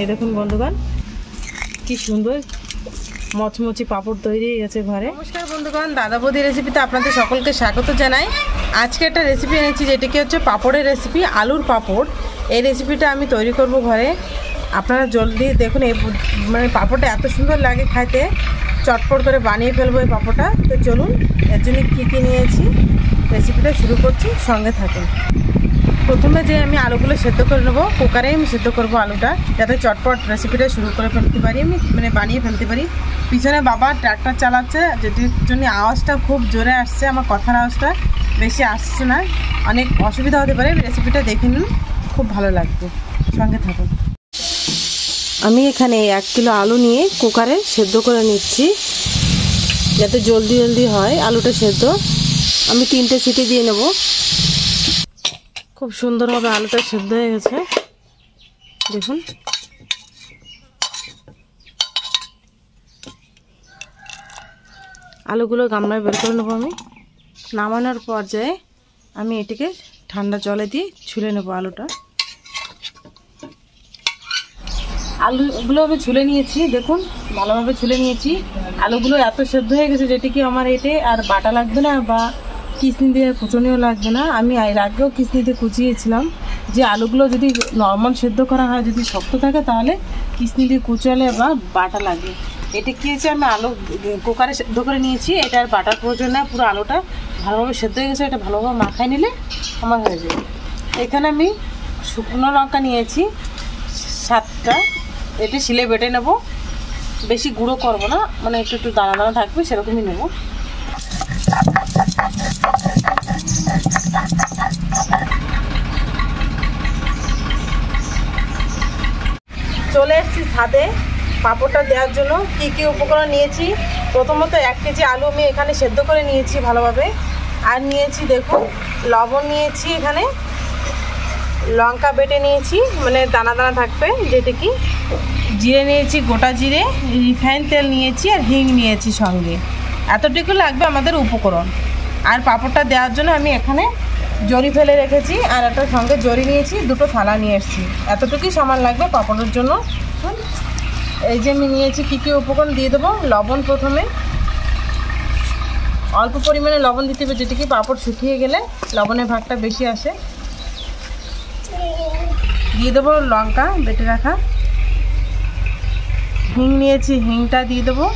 এই দেখুন বন্ধুগণ, কি সুন্দর মচমচি পাপড় তৈরি হয়ে গেছে ঘরে। নমস্কার বন্ধুগণ দাদা বৌদি রেসিপিতে আপনাদের সকলকে স্বাগত জানাই। আজকে একটা রেসিপি এনেছি যেটি কি হচ্ছে পাঁপড়ের রেসিপি আলুর পাঁপড়। এই রেসিপিটা আমি তৈরি করব ঘরে। আপনারা জলদি দেখুন, এই মানে পাঁপড়টা এত সুন্দর লাগে খাইতে চটপট করে বানিয়ে ফেলব এই পাঁপড়টা। তো চলুন, এর জন্য কী কী নিয়েছি রেসিপিটা শুরু করছি, সঙ্গে থাকুন। প্রথমে যে আমি আলুগুলো সেদ্ধ করে নেব কুকারেই আমি সেদ্ধ করব আলুটা, যাতে চটপট রেসিপিটা শুরু করে ফেলতে পারি, আমি মানে বানিয়ে ফেলতে পারি। পিছনে বাবা ট্র্যাক্টর চালাচ্ছে, যেটির জন্য আওয়াজটা খুব জোরে আসছে, আমার কথার আওয়াজটা বেশি আসছে না। অনেক অসুবিধা হতে পারে রেসিপিটা দেখে নিন, খুব ভালো লাগবে। সঙ্গে থাকুন। আমি এখানে এক কিলো আলু নিয়ে কুকারে সেদ্ধ করে নিচ্ছি, যাতে জলদি জলদি হয় আলুটা সেদ্ধ। আমি তিনটে সিটি দিয়ে নেব। খুব সুন্দরভাবে আলুটা সেদ্ধ হয়ে গেছে। দেখুন। আলুগুলো গামলায় বের করে নেব আমি। নামানোর পর্যায়ে আমি এটিকে ঠান্ডা জলে দিয়ে ছুলে নেব আলুটা। আলুগুলো আমি ছুলে নিয়েছি, দেখুন, ভালোভাবে ছুলে নিয়েছি। আলুগুলো এত সেদ্ধ হয়ে গেছে যেটি কি আমার এতে আর বাটা লাগবে না বা কিসনি দিয়ে কুচনিও লাগবে না। আমি এর আগেও কিসনি দিয়ে কুচিয়েছিলাম। যে আলুগুলো যদি নর্মাল সেদ্ধ করা হয়, যদি শক্ত থাকে, তাহলে কিসনি দিয়ে কুচালে বা বাটা লাগে এটা কী হয়েছে, আমি আলু কুকারে সেদ্ধ করে নিয়েছি। এটা আর বাটার প্রয়োজন না পুরো আলুটা ভালোভাবে সেদ্ধ হয়ে গেছে। এটা ভালোভাবে মাখায় নিলে আমার হয়ে যাবে। এখানে আমি শুকনো লঙ্কা নিয়েছি, সাতটা। এটা শিলে বেটে নেব। বেশি গুঁড়ো করব না মানে একটু একটু দানা দানা থাকবে, সেরকমই নেব। চলে এসেছি ছাদে। পাঁপড়টা দেওয়ার জন্য কি কি উপকরণ নিয়েছি? প্রথমত এক কেজি আলু আমি এখানে সেদ্ধ করে নিয়েছি ভালোভাবে। আর নিয়েছি দেখুন, লবণ নিয়েছি এখানে। লঙ্কা বেটে নিয়েছি মানে দানা দানা থাকবে যেটা কি? জিরে নিয়েছি, গোটা জিরে, রিফাইন তেল নিয়েছি আর হিং নিয়েছি সঙ্গে। এতটুকু লাগবে আমাদের উপকরণ। আর পাঁপড়টা দেওয়ার জন্য আমি এখানে জরি ফেলে রেখেছি, আর একটা সঙ্গে জরি নিয়েছি, দুটো থালা নিয়ে এসেছি। এতটুকুই সামান লাগবে পাঁপড়ের জন্য। এই যে আমি নিয়েছি কী কী উপকরণ দিয়ে দেবো? লবণ প্রথমে। অল্প পরিমাণে লবণ দিতে হবে, যেটি কি পাঁপড় শুকিয়ে গেলে লবণের ভাগটা বেশি আসে। দিয়ে দেবো লঙ্কা বেটে রাখা। হিং নিয়েছি, হিংটা দিয়ে দেবো।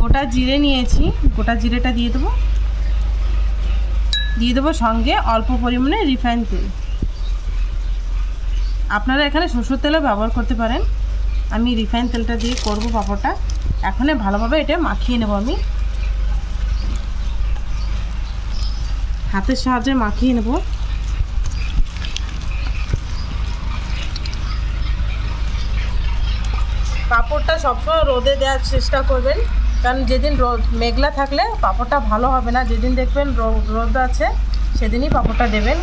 গোটা জিরে নিয়েছি। গোটা জিরেটা দিয়ে দেবো। দিয়ে দেবো সঙ্গে অল্প পরিমাণে রিফাইন তেল। আপনারা এখানে সরষের তেলও ব্যবহার করতে পারেন। আমি রিফাইন তেলটা দিয়ে করব পাঁপড়টা। এখন ভালোভাবে এটা মাখিয়ে নেব আমি। হাতের সাহায্যে মাখিয়ে নেব। পাঁপড়টা সবসময় রোদে দেওয়ার চেষ্টা করবেন। কারণ যেদিন রোদ, মেঘলা থাকলে পাঁপড়টা ভালো হবে না। যেদিন দেখবেন রোদ আছে, সেদিনই পাঁপড়টা দেবেন।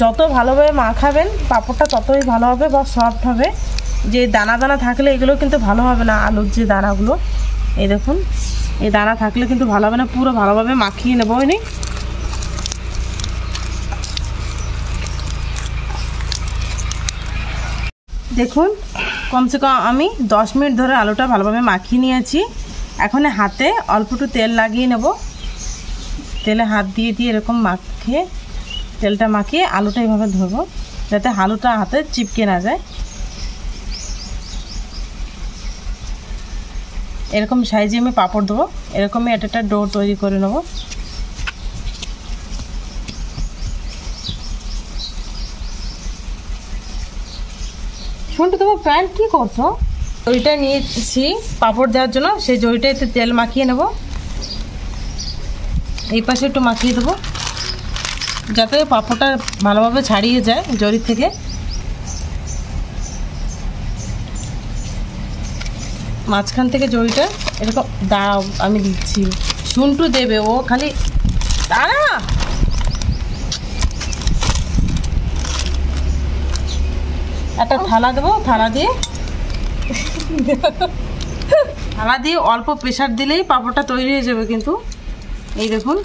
যত ভালোভাবে মাখাবেন পাঁপড়টা ততই ভালো হবে বা সফট হবে। যে দানা দানা থাকলে এগুলো কিন্তু ভালো হবে না, আলুর যে দানাগুলো। এই দেখুন, এই দানা থাকলে কিন্তু ভালো হবে না, পুরো ভালোভাবে মাখিয়ে নেব নি দেখুন কমসে কম আমি দশ মিনিট ধরে আলুটা ভালোভাবে মাখিয়ে নিয়েছি। এখন হাতে অল্প একটু তেল লাগিয়ে নেব। তেলে হাত দিয়ে দিয়ে এরকম মাখিয়ে তেলটা মাখিয়ে আলুটা এইভাবে ধরবো, যাতে আলুটা হাতে চিপকে না যায়। এরকম সাইজে আমি পাঁপড় দেবো। এরকমই একটা একটা ডো তৈরি করে নেব। শুনতে তোমার প্যান্ট কী করছ? জড়িটা নিয়েছি, পাঁপড় দেওয়ার জন্য। সেই জড়িটা একটু তেল মাখিয়ে নেব। এই পাশে একটু মাখিয়ে দেবো। যাতে পাঁপড়টা ভালোভাবে ছাড়িয়ে যায় জরি থেকে। মাঝখান থেকে জড়িটা এরকম দাঁড়াও আমি দিচ্ছি। শুনটু দেবে, ও খালি দাঁড়া! একটা থালা দেবো, থালা দিয়ে। থালা দিয়ে অল্প প্রেশার দিলেই পাঁপড়টা তৈরি হয়ে যাবে কিন্তু। এই দেখুন।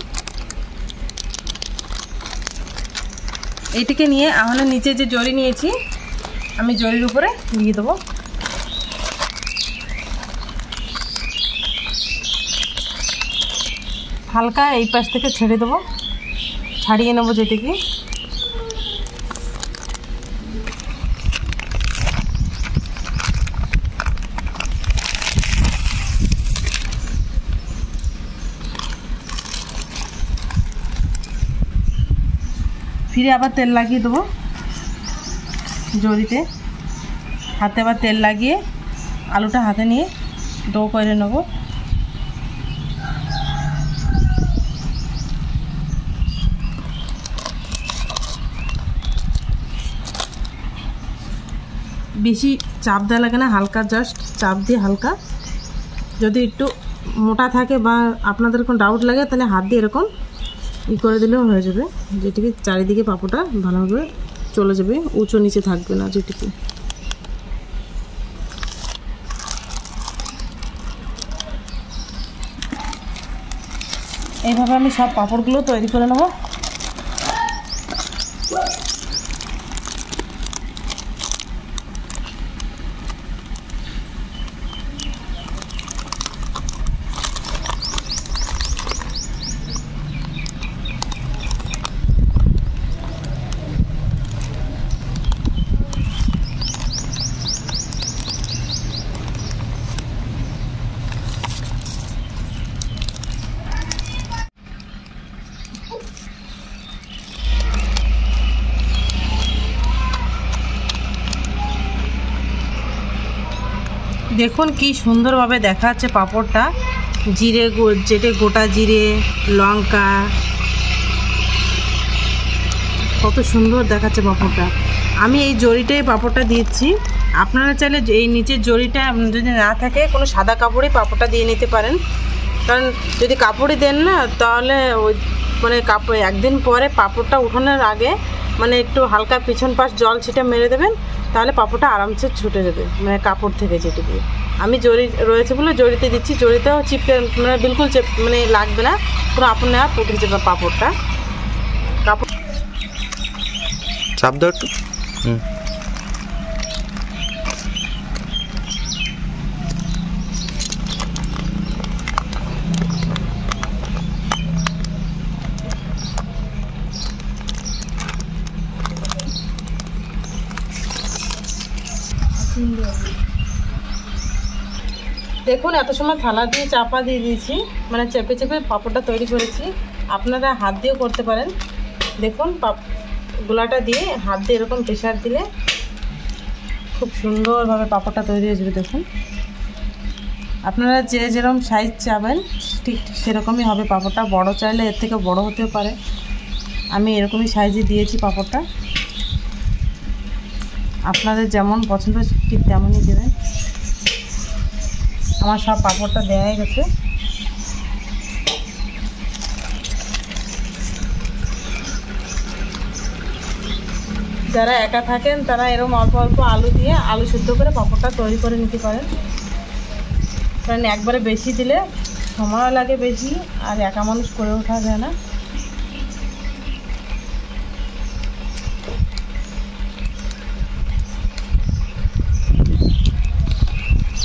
এইটিকে নিয়ে আমরা নিচে যে জরি নিয়েছি, আমি জরির উপরে দিয়ে দেবো। হালকা এই পাশ থেকে ছেড়ে দেবো। ছাড়িয়ে নেব যেটিকে। ফিরে আবার তেল লাগিয়ে দেবো। জড়িতে। হাতে আবার তেল লাগিয়ে আলুটা হাতে নিয়ে ডো করে নেব। বেশি চাপ দেওয়া লাগে না, হালকা জাস্ট চাপ দিয়ে হালকা। যদি একটু মোটা থাকে বা আপনাদের কোনো ডাউট লাগে, তাহলে হাত দিয়ে এরকম ই করে দিলেও হয়ে যাবে। যেটিকে চারিদিকে পাপোটা ভালোভাবে চলে যাবে, উঁচু নিচে থাকবে না যেটিকে। এইভাবে আমি সব পাপড়গুলো তৈরি করে নেব। দেখুন কি সুন্দরভাবে দেখা যাচ্ছে পাঁপড়টা। জিরে যেটে গোটা জিরে, লঙ্কা। কত সুন্দর দেখাচ্ছে পাঁপড়টা। আমি এই জড়িটাই পাঁপড়টা দিচ্ছি আপনারা চাইলে এই নিচের জড়িটা যদি না থাকে, কোনো সাদা কাপড়ে পাঁপড়টা দিয়ে নিতে পারেন। কারণ যদি কাপড়ই দেন না, তাহলে ওই মানে কাপড় একদিন পরে পাঁপড়টা উঠানোর আগে মানে একটু হালকা পিছন পাশ জল ছিটে মেরে দেবেন। তাহলে পাপড়টা আরামসে ছুটে যাবে মানে কাপড় থেকে যেটুকু আমি জড়ি, রয়েছে বলে জড়িতে দিচ্ছি, জড়িতেও চিপকে মানে বিলকুল চেপ মানে লাগবে না পুরো নেওয়া উঠে যাবে পাপড়টা। কাপড় চাপ দাও একটু। হুম। দেখুন, এত সময় থালা দিয়ে চাপা দিয়ে দিয়েছি। মানে চেপে চেপে পাঁপড়টা তৈরি করেছি। আপনারা হাত দিয়েও করতে পারেন। দেখুন, পাপ গোলাটা দিয়ে হাত দিয়ে এরকম প্রেশার দিলে খুব সুন্দরভাবে পাঁপড়টা তৈরি হয়ে যাবে, দেখুন। আপনারা যে যেরকম সাইজ চাবেন, ঠিক সেরকমই হবে পাঁপড়টা। বড় চাইলে এর থেকে বড় হতেও পারে। আমি এরকমই সাইজে দিয়েছি পাঁপড়টা। আপনাদের যেমন পছন্দ, ঠিক তেমনই আমার সব পাঁপড়টা দেওয়া হয়ে গেছে। যারা একা থাকেন, তারা এরম অল্প অল্প আলু দিয়ে আলু সিদ্ধ করে পাঁপড়টা তৈরি করে নিতে পারেন। কারণ একবারে বেশি দিলে সময় লাগে বেশি, আর একা মানুষ করে ওঠা যায় না।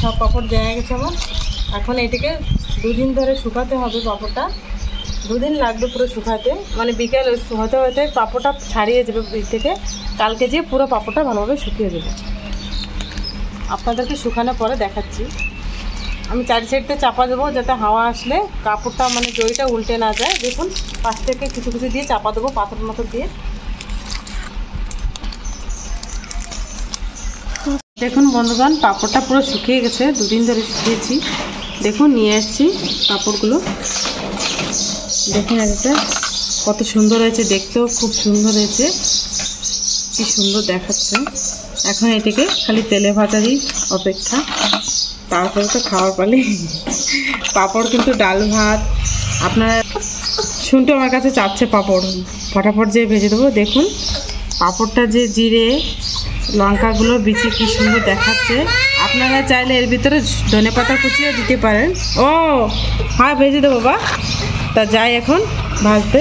সব পাঁপড় দেওয়া গেছে আমার। এখন এটাকে দুদিন ধরে শুকাতে হবে পাঁপড়টা দুদিন লাগবে পুরো শুকাতে। মানে বিকেল হতে হতে পাঁপড়টা ছাড়িয়ে যাবে বীজ থেকে। কালকে যেয়ে পুরো পাঁপড়টা ভালোভাবে শুকিয়ে যাবে। আপনাদেরকে শুকানোর পরে দেখাচ্ছি। আমি চারি সাইডটা চাপা দেবো যাতে হাওয়া আসলে কাপড়টা মানে জড়িটা উল্টে না যায়। দেখুন, পাশ থেকে কিছু কিছু দিয়ে চাপা দেবো পাথর মতো দিয়ে। দেখুন বন্ধুগণ, পাঁপড়টা পুরো শুকিয়ে গেছে, দুদিন ধরে শুকিয়েছি। দেখুন, নিয়ে এসেছি পাঁপড়গুলো। দেখুন একটা কত সুন্দর হয়েছে, দেখতেও খুব সুন্দর হয়েছে। কি সুন্দর দেখাচ্ছে। এখন এটাকে খালি তেলে ভাজারই অপেক্ষা। তারপরে তো খাওয়ার পালে। পাঁপড় কিন্তু ডাল ভাত। আপনারা শুনতে আমার কাছে চাচ্ছে পাঁপড়। ফটাফট যে ভেজে দেবো, দেখুন। পাঁপড়টা যে জিরে লঙ্কাগুলো বিচি কি সুন্দর দেখাচ্ছে। আপনারা চাইলে এর ভিতরে ধনে পাতা কুচিয়ে দিতে পারেন। ও হ্যাঁ ভেজে দেবো বা তা যাই এখন, ভাজতে।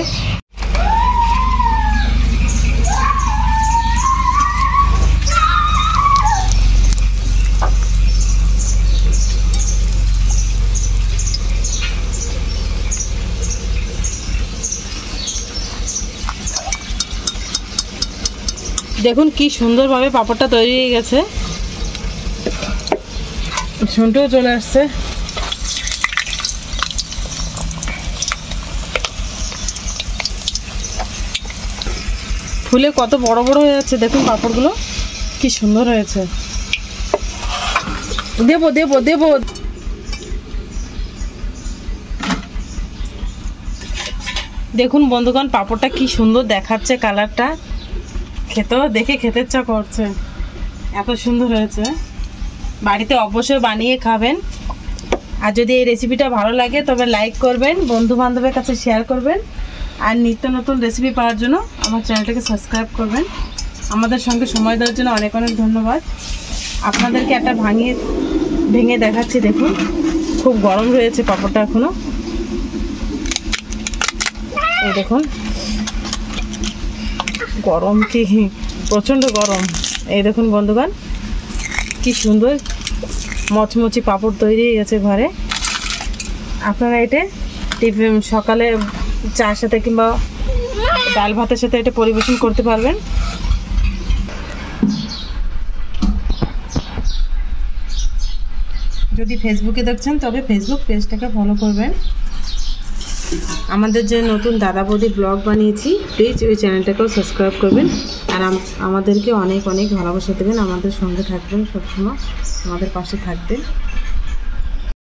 দেখুন কি সুন্দরভাবে পাপড়টা তৈরি হয়ে গেছে। শুনটেও চলে আসছে। ফুলে কত বড় বড় হয়ে যাচ্ছে, দেখুন পাপড়গুলো, কি সুন্দর হয়েছে। দেবো দেবো দেবো। দেখুন বন্ধুগণ, পাপড়টা কি সুন্দর দেখাচ্ছে কালারটা খেতেও দেখে খেতে ইচ্ছা করছে। এত সুন্দর হয়েছে। বাড়িতে অবশ্যই বানিয়ে খাবেন। আর যদি এই রেসিপিটা ভালো লাগে, তবে লাইক করবেন বন্ধু বান্ধবের কাছে শেয়ার করবেন। আর নিত্য নতুন রেসিপি পাওয়ার জন্য আমার চ্যানেলটাকে সাবস্ক্রাইব করবেন। আমাদের সঙ্গে সময় দেওয়ার জন্য অনেক অনেক ধন্যবাদ। আপনাদেরকে একটা ভাঙিয়ে, ভেঙে দেখাচ্ছি, দেখুন। খুব গরম রয়েছে পাঁপড়টা এখনও। এই দেখুন। গরম কি? প্রচণ্ড গরম। এই দেখুন বন্ধুগণ, কি সুন্দর মচমচি পাপড় তৈরি হয়ে গেছে ঘরে। আপনারা এটা টিফিন সকালে চার সাথে কিংবা ডাল ভাতের সাথে এটা পরিবেশন করতে পারবেন। যদি ফেসবুকে দেখছেন, তবে ফেসবুক পেজটাকে ফলো করবেন। আমাদের যে নতুন দাদা বৌদি ব্লগ বানিয়েছি প্লিজ ওই চ্যানেলটাকেও সাবস্ক্রাইব করবেন। আর আম- আমাদেরকে অনেক অনেক ভালোবাসা দেবেন। আমাদের সঙ্গে থাকবেন সবসময়। আমাদের পাশে থাকবেন।